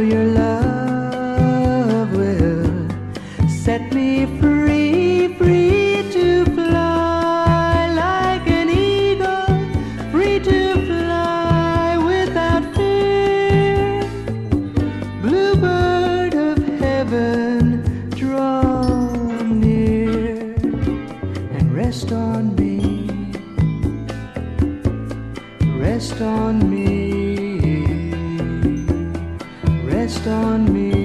your love will set me free, free to fly like an eagle, free to fly without fear. Bluebird of heaven, draw near and rest on me, rest on me on me.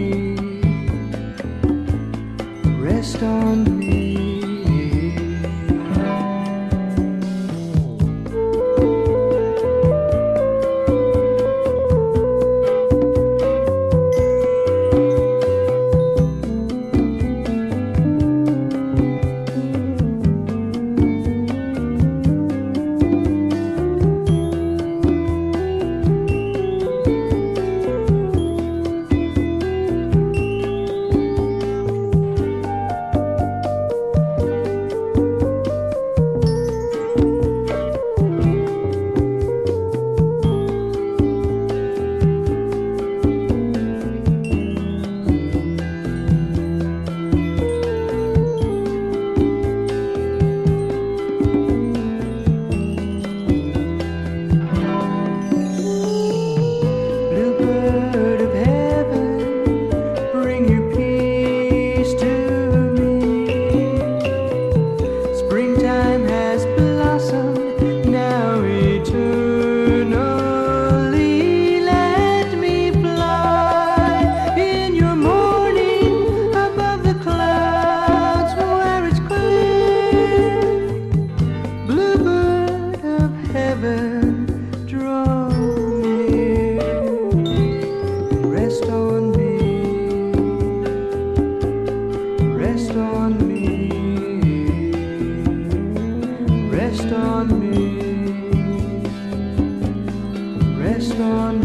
rest on me. Rest on me